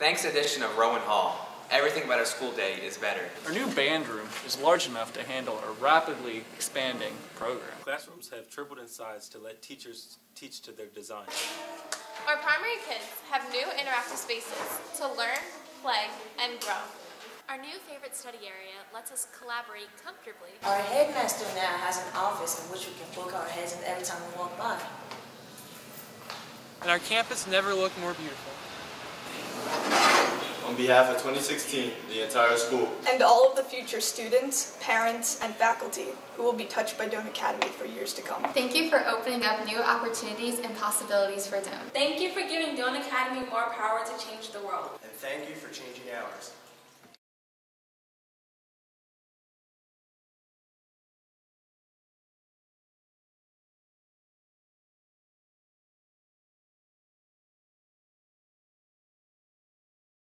Thanks to the addition of Rowan Hall, everything about our school day is better. Our new band room is large enough to handle our rapidly expanding program. Classrooms have tripled in size to let teachers teach to their design. Our primary kids have new interactive spaces to learn, play, and grow. Our new favorite study area lets us collaborate comfortably. Our headmaster now has an office in which we can book our heads in every time we walk by. And our campus never looked more beautiful. On behalf of 2016, the entire school, and all of the future students, parents, and faculty who will be touched by Doane Academy for years to come. Thank you for opening up new opportunities and possibilities for Doane. Thank you for giving Doane Academy more power to change the world. And thank